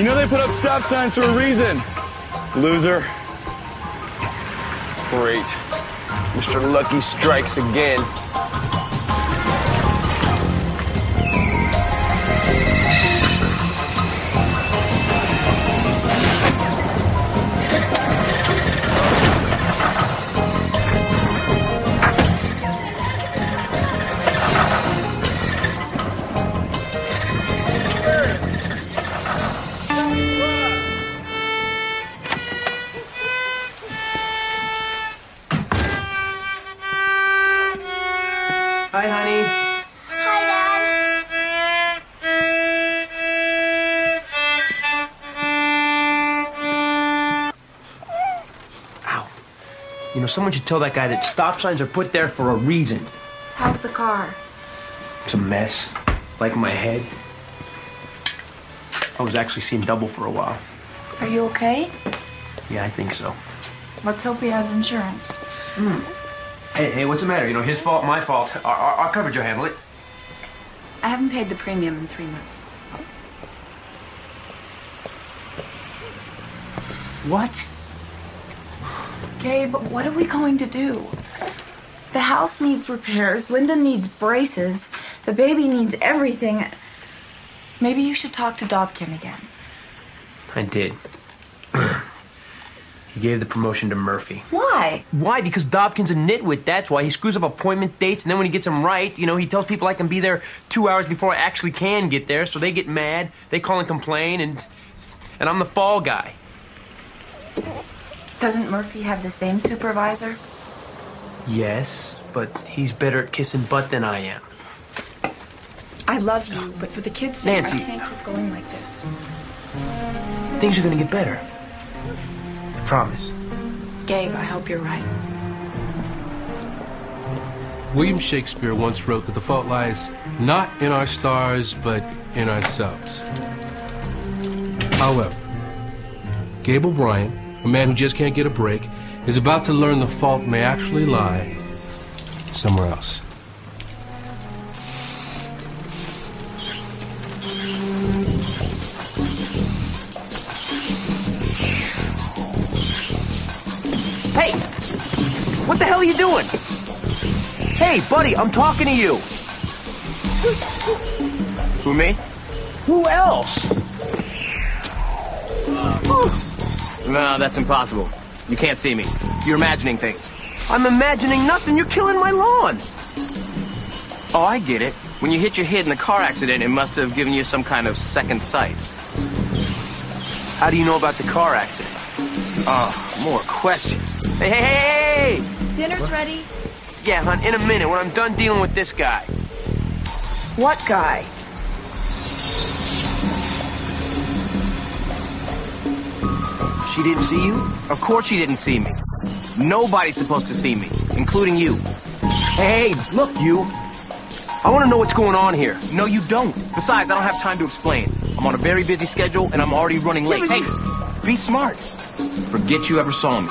You know they put up stop signs for a reason. Loser. Great. Mr. Lucky strikes again. Someone should tell that guy that stop signs are put there for a reason. How's the car? It's a mess. Like my head. I was actually seeing double for a while. Are you okay? Yeah, I think so. Let's hope he has insurance. Hmm. Hey, hey, what's the matter? You know, his fault, my fault. Our, our, our coverage will handle it. I haven't paid the premium in three months. What? Gabe, what are we going to do? The house needs repairs. Linda needs braces. The baby needs everything. Maybe you should talk to Dobkin again. I did. he gave the promotion to Murphy. Why? Why? Because Dobkin's a nitwit, that's why. He screws up appointment dates, and then when he gets them right, you know, he tells people I can be there two hours before I actually can get there, so they get mad, they call and complain, and and I'm the fall guy. Doesn't Murphy have the same supervisor? Yes, but he's better at kissing butt than I am. I love you, but for the kids' sake, Nancy. I can't keep going like this. Things are gonna get better. I promise. Gabe, I hope you're right. William Shakespeare once wrote that the fault lies not in our stars, but in ourselves. However, Gabe O'Brien, a man who just can't get a break, is about to learn the fault may actually lie somewhere else. Hey! What the hell are you doing? Hey, buddy, I'm talking to you. Who, me? Who else? Oh. No, that's impossible. You can't see me. You're imagining things. I'm imagining nothing. You're killing my lawn. Oh, I get it. When you hit your head in the car accident, it must have given you some kind of second sight. How do you know about the car accident? Oh, more questions. Hey, hey, hey, hey! Dinner's ready. Yeah, hon, in a minute when I'm done dealing with this guy. What guy? She didn't see you? Of course she didn't see me. Nobody's supposed to see me, including you. Hey, look, you. I want to know what's going on here. No, you don't. Besides, I don't have time to explain. I'm on a very busy schedule and I'm already running late. Hey, be smart. Forget you ever saw me.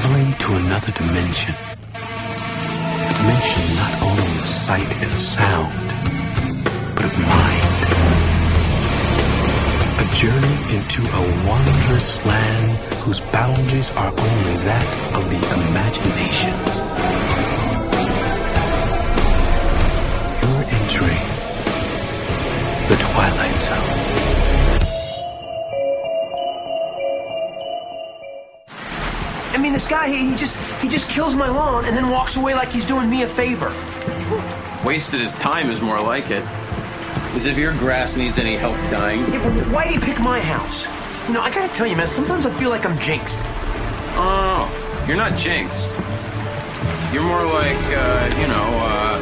Traveling to another dimension. A dimension not only of sight and sound, but of mind. A journey into a wondrous land whose boundaries are only that of the imagination. You're entering the Twilight Zone. Mean, this guy, he, he just he just kills my lawn and then walks away like he's doing me a favor. Wasted his time is more like it. As if your grass needs any help dying. Yeah, but why did he pick my house? You know, I gotta tell you, man, sometimes I feel like I'm jinxed. Oh, you're not jinxed. You're more like, uh, you know, uh,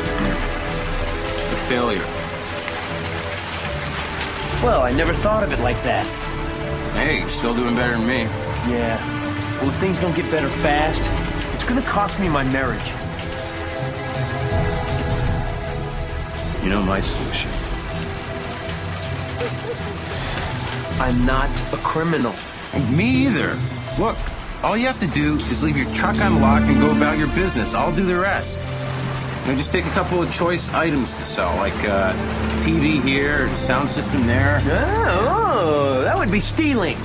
a failure. Well, I never thought of it like that. Hey, you're still doing better than me. Yeah. Well, if things don't get better fast, it's gonna cost me my marriage. You know my solution. I'm not a criminal. Me either. Look, all you have to do is leave your truck unlocked and go about your business. I'll do the rest. You know, just take a couple of choice items to sell, like uh, TV here, sound system there. Oh, that would be stealing.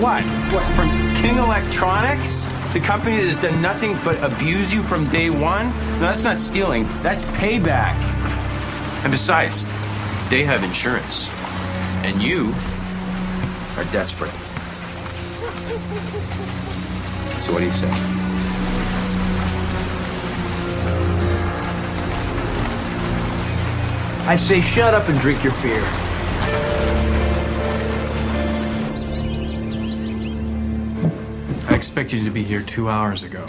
What? What? From King Electronics? The company that has done nothing but abuse you from day one? No, that's not stealing. That's payback. And besides, they have insurance. And you are desperate. So what do you say? I say shut up and drink your beer. Expected you to be here two hours ago.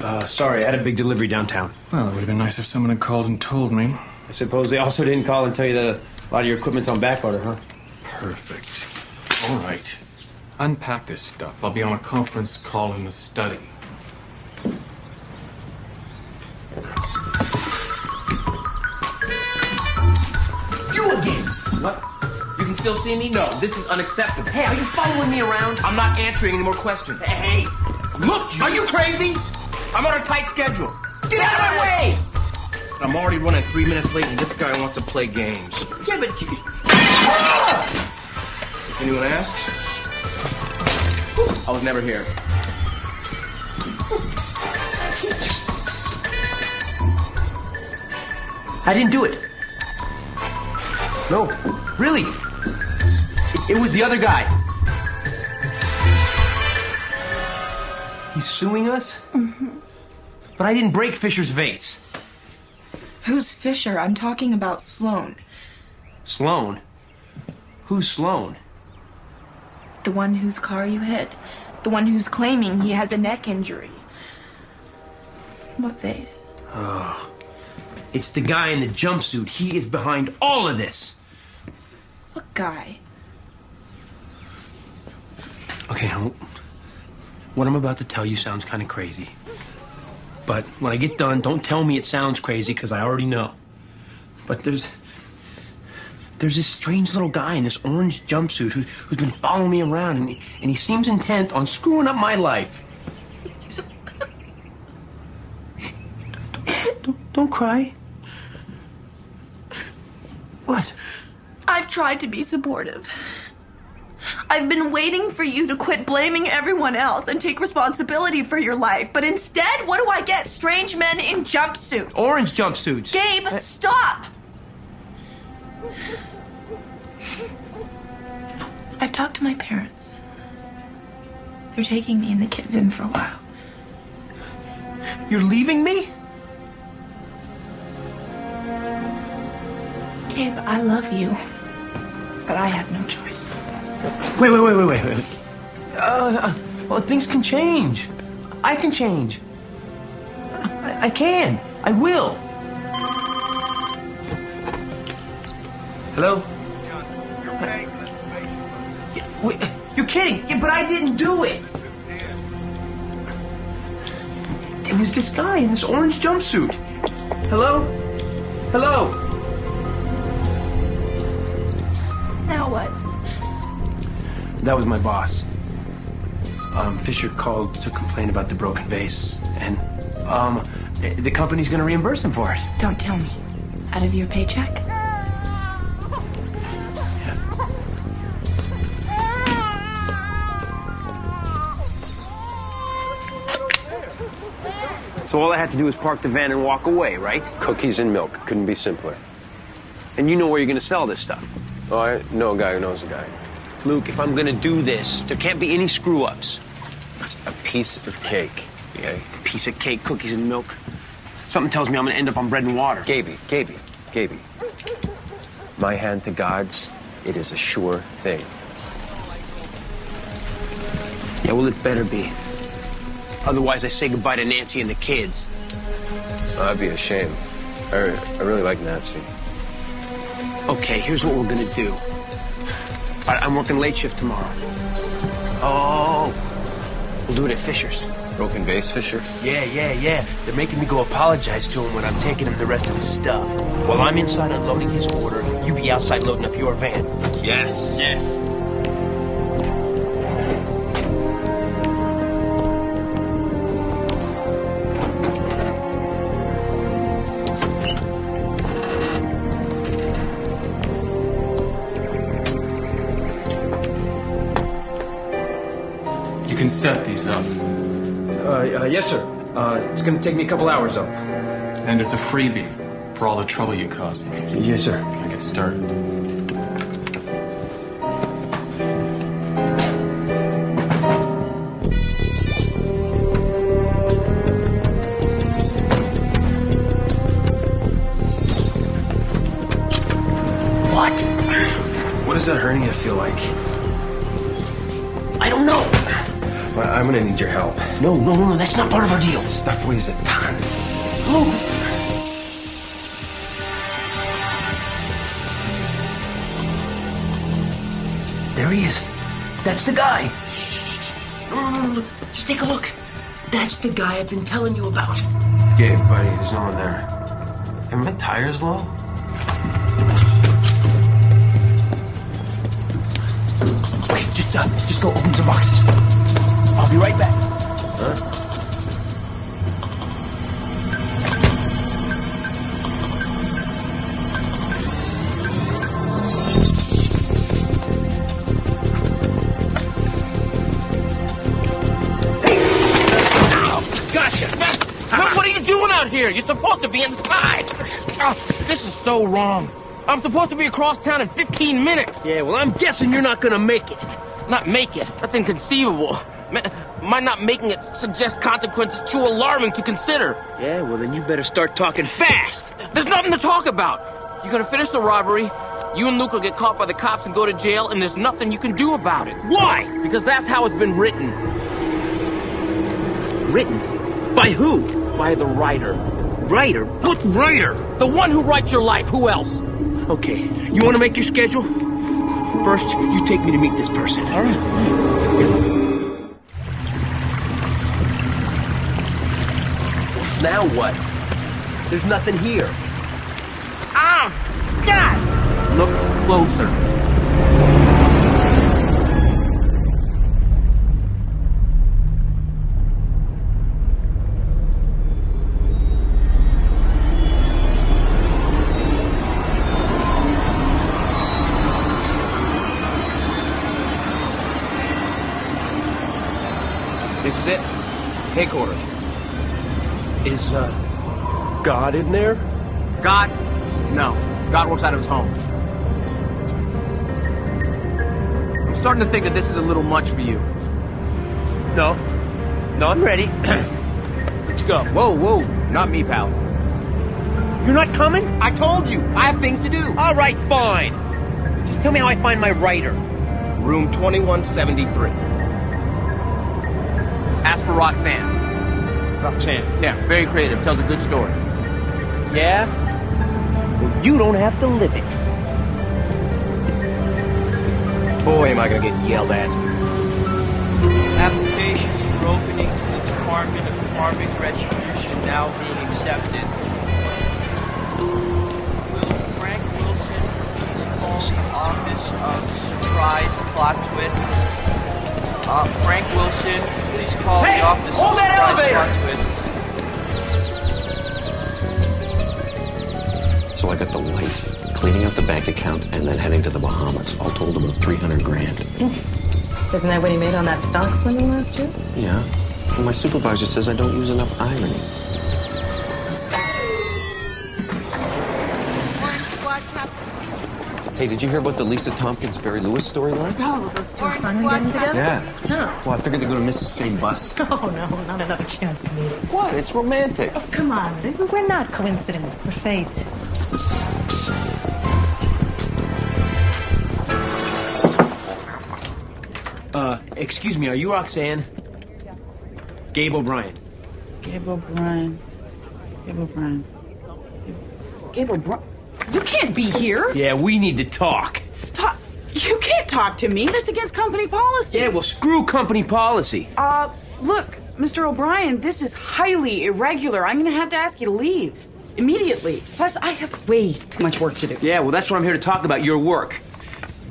Uh, sorry, I had a big delivery downtown. Well, it would have been nice if someone had called and told me. I suppose they also didn't call and tell you that a lot of your equipment's on back order, huh? Perfect. All right. Unpack this stuff. I'll be on a conference call in the study. Still see me? No, this is unacceptable. Hey, are you following me around? I'm not answering any more questions. Hey, Look, are you crazy? I'm on a tight schedule. Get out of my way! I'm already running three minutes late, and this guy wants to play games. yeah, but If anyone asks, I was never here. I didn't do it. No, really. It, was the other guy. He's suing us? Mm-hmm. But I didn't break Fisher's vase. Who's Fisher? I'm talking about Sloan. Sloan? Who's Sloan? The one whose car you hit. The one who's claiming he has a neck injury. What face? It's the guy in the jumpsuit. He is behind all of this. What guy? Okay, now, what I'm about to tell you sounds kind of crazy. But when I get done, don't tell me it sounds crazy because I already know. But there's there's this strange little guy in this orange jumpsuit who, who's been following me around, and he, and he seems intent on screwing up my life. Don't, don't, don't cry. What? I've tried to be supportive. I've been waiting for you to quit blaming everyone else and take responsibility for your life. But instead, what do I get? Strange men in jumpsuits. Orange jumpsuits. Gabe, stop! I've talked to my parents. They're taking me and the kids in for a while. You're leaving me? Gabe, I love you. But I have no choice. Wait, wait, wait, wait, wait. wait. Uh, uh, well, things can change. I can change. I, I can. I will. Hello? Yeah, wait, you're kidding. Yeah, but I didn't do it. It was this guy in this orange jumpsuit. Hello? Hello? Now what? That was my boss. Um, Fisher called to complain about the broken vase, and um, the company's going to reimburse him for it. Don't tell me. Out of your paycheck? So all I have to do is park the van and walk away, right? Cookies and milk. Couldn't be simpler. And you know where you're going to sell this stuff. Oh, I know a guy who knows a guy. Luke, if I'm going to do this, there can't be any screw ups. It's a piece of cake. Okay? Piece of cake, cookies, and milk. Something tells me I'm to end up on bread and water. Gaby, Gaby, Gaby. My hand to God's, it is a sure thing. Yeah, well, it better be. Otherwise, I say goodbye to Nancy and the kids. Oh, that'd be a shame. I, I really like Nancy. Okay, here's what we're gonna do. I, I'm working late shift tomorrow. Oh, we'll do it at Fisher's. Broken vase, Fisher? Yeah, yeah, yeah. They're making me go apologize to him when I'm taking him the rest of his stuff. While I'm inside unloading his order, you be outside loading up your van. Yes. Yes. Uh, uh, yes, sir. Uh, it's gonna take me a couple hours, though. And it's a freebie for all the trouble you caused me. Yes, sir. I get started. What? What does that hernia feel like? Well, I'm gonna need your help. No, no, no, no. That's not part of our deal. This stuff weighs a ton. Luke. There he is. That's the guy. No, no, no, no. Just take a look. That's the guy I've been telling you about. Gabe, buddy, there's no one there. Are my tires low? Wait, just uh, just go open some boxes. So wrong. I'm supposed to be across town in 15 minutes. Yeah, well, I'm guessing you're not gonna make it. Not make it. That's inconceivable. My not making it suggests consequences too alarming to consider. Yeah, well, then you better start talking fast. There's nothing to talk about. You're gonna finish the robbery. You and Luke will get caught by the cops and go to jail, and there's nothing you can do about it. Why? Because that's how it's been written. Written? By who? By the writer. Writer? What writer? The one who writes your life. Who else? Okay, you want to make your schedule? First, you take me to meet this person. All right. Now what? There's nothing here. Ah! God! Look closer. Is it. Headquarters. Is, uh, God in there? God? No. God works out of his home. I'm starting to think that this is a little much for you. No. No, I'm ready. Let's go. Whoa, whoa. Not me, pal. You're not coming? I told you. I have things to do. All right, fine. Just tell me how I find my writer. Room 2173. Ask for Roxanne. Roxanne. Yeah, very creative. Tells a good story. Yeah? Well, you don't have to live it. Boy, am I gonna get yelled at. Applications for openings in the Department of Karmic Retribution now being accepted. Will Frank Wilson please call the Office of Surprise Plot Twists? Uh, Frank Wilson, please call Hey, the Office hold that elevator! So I got the wife cleaning up the bank account and then heading to the Bahamas. All told about 300 grand. Isn't that what he made on that stock swindle last year? Yeah. Well, my supervisor says I don't use enough irony. Hey, did you hear about the Lisa Tompkins Barry Lewis storyline? Oh, those two finally getting together? Yeah. Well, I figured they're gonna miss the same bus. Oh, no, not another chance of meeting. What? It's romantic. Oh, come on. We're not coincidence. We're fate. Uh, excuse me, are you Roxanne? Gabe O'Brien. Gabe O'Brien. Gabe O'Brien. Gabe O'Brien. You can't be here. Yeah, we need to talk. Talk. You can't talk to me. That's against company policy. Yeah, well, screw company policy. Uh, look, Mr. O'Brien, this is highly irregular. I'm going to have to ask you to leave immediately. Plus, I have way too much work to do. Yeah, well, that's what I'm here to talk about your work.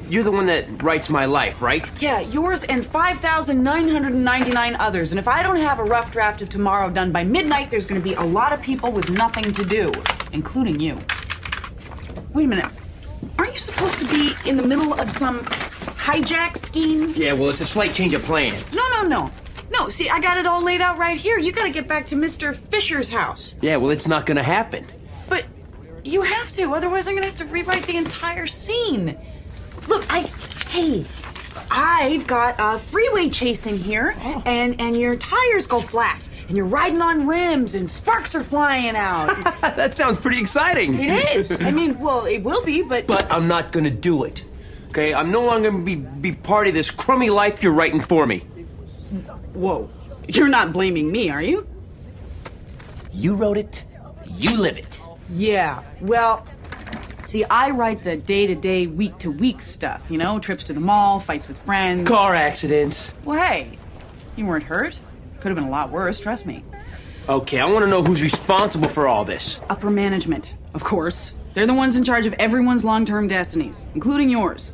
You're the one that writes my life, right? Yeah, yours and 5,999 others. And if I don't have a rough draft of tomorrow done by midnight, there's going to be a lot of people with nothing to do, including you. Wait a minute. Aren't you supposed to be in the middle of some hijack scheme? Yeah, well, it's a slight change of plan. No, no, no. No, see, I got it all laid out right here. You gotta get back to Mr. Fisher's house. Yeah, well, it's not gonna happen. But you have to, otherwise I'm gonna have to rewrite the entire scene. Look, I hey, I've got a freeway chasing here, oh. and and your tires go flat, and you're riding on rims, and sparks are flying out. that sounds pretty exciting. it is. I mean, well, it will be, but But I'm not gonna do it. Okay, I'm no longer gonna be be part of this crummy life you're writing for me. whoa, you're not blaming me, are you? You wrote it. You live it. Yeah. Well, see, I write the day to day, week to week stuff. You know, trips to the mall, fights with friends. Car accidents. Well, hey, you weren't hurt. Could have been a lot worse. Trust me. Okay, I want to know who's responsible for all this. Upper management, of course. They're the ones in charge of everyone's long term destinies, including yours.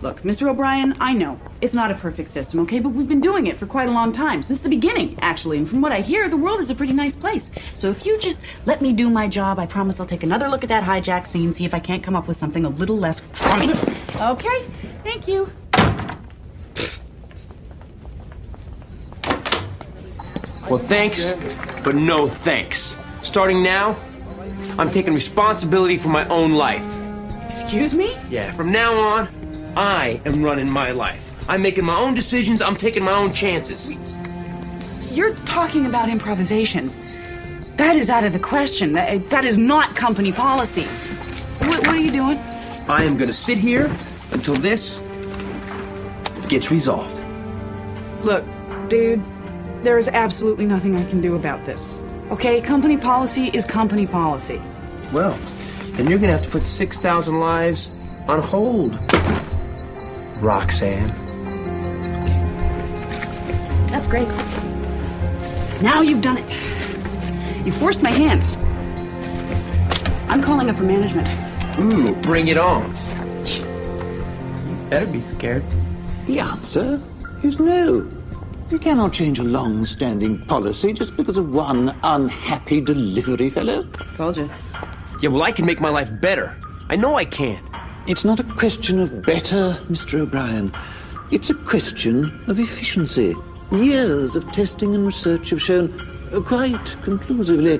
Look, Mr. O'Brien, I know it's not a perfect system, okay, but we've been doing it for quite a long time, since the beginning, actually. And from what I hear, the world is a pretty nice place. So if you just let me do my job, I promise I'll take another look at that hijack scene, see if I can't come up with something a little less crummy. Okay, thank you. Well, thanks, but no thanks. Starting now, I'm taking responsibility for my own life. Excuse me? Yeah, from now on, I am running my life. I'm making my own decisions, I'm taking my own chances. You're talking about improvisation. That is out of the question. That, eh, that is not company policy. What, what are you doing? I am gonna sit here until this gets resolved. Look, dude, there is absolutely nothing I can do about this. Okay, company policy is company policy. Well, then you're gonna have to put 6,000 lives on hold. Roxanne. That's great. Now you've done it. You forced my hand. I'm calling upper management. Ooh, bring it on. You better be scared. The answer is no. You cannot change a long standing policy just because of one unhappy delivery fellow. Told you. Yeah, well, I can make my life better. I know I can. It's not a question of better, Mr. O'Brien. It's a question of efficiency. Years of testing and research have shown quite conclusively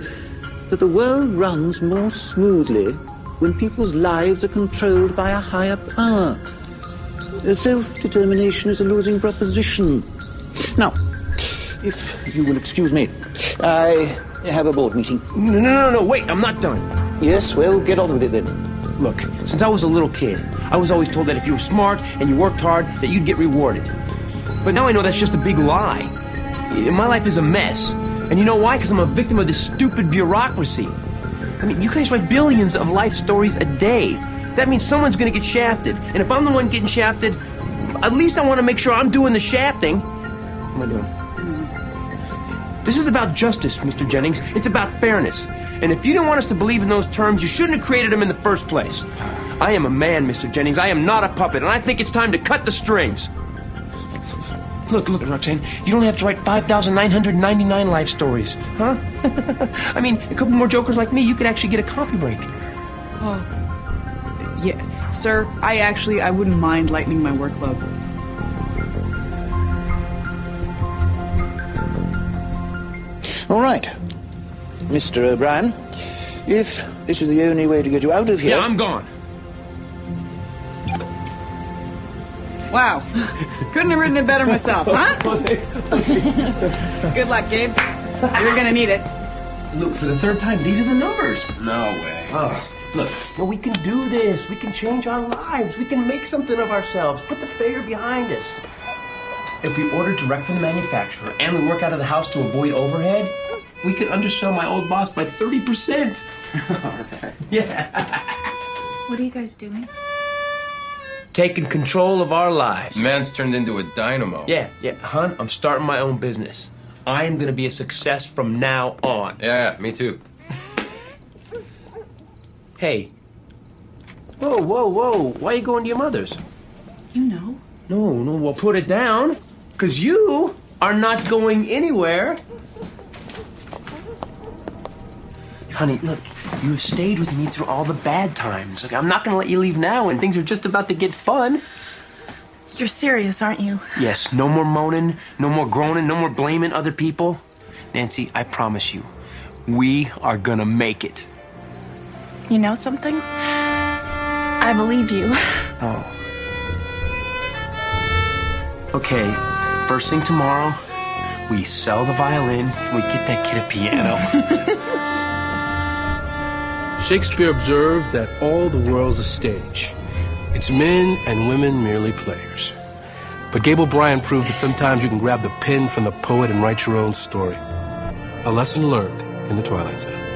that the world runs more smoothly when people's lives are controlled by a higher power. Self determination is a losing proposition. Now, if you will excuse me, I have a board meeting. No, no, no, no, wait, I'm not done. Yes, well, get on with it then. Look, since I was a little kid, I was always told that if you were smart and you worked hard, that you'd get rewarded. But now I know that's just a big lie. My life is a mess. And you know why? Because I'm a victim of this stupid bureaucracy. I mean, you guys write billions of life stories a day. That means someone's gonna get shafted. And if I'm the one getting shafted, at least I want to make sure I'm doing the shafting. Doing? This is about justice, Mr. Jennings. It's about fairness. And if you don't want us to believe in those terms, you shouldn't have created them in the first place. I am a man, Mr. Jennings. I am not a puppet, and I think it's time to cut the strings. Look, look, Roxanne, you don't have to write 5,999 life stories, huh? I mean, a couple more jokers like me, you could actually get a coffee break. Oh. Yeah, sir, I actually, I wouldn't mind lightening my workload. All right, Mr. O'Brien, if this is the only way to get you out of here. Yeah, I'm gone. Wow. Couldn't have written it better myself, huh? Good luck, Gabe. You're gonna need it. Look, for the third time, these are the numbers. No way. Oh, look, well, we can do this. We can change our lives. We can make something of ourselves. Put the failure behind us. If we order direct from the manufacturer and we work out of the house to avoid overhead, we could undersell my old boss by 30%. okay. Yeah. What are you guys doing? Taking control of our lives. Man's turned into a dynamo. Yeah, yeah. Hun, I'm starting my own business. I am going to be a success from now on. Yeah, yeah, me too. Hey. Whoa, whoa, whoa. Why are you going to your mother's? You know. No, no, well, put it down. Because you are not going anywhere. Honey, look, you stayed with me through all the bad times. Like, I'm not going to let you leave now when things are just about to get fun. You're serious, aren't you? Yes, no more moaning, no more groaning, no more blaming other people. Nancy, I promise you, we are gonna make it. You know something? I believe you. Oh. Okay, first thing tomorrow, we sell the violin, we get that kid a piano. Shakespeare observed that all the world's a stage. Its men and women merely players. But Gabe O'Brien proved that sometimes you can grab the pen from the poet and write your own story. A lesson learned in the Twilight Zone.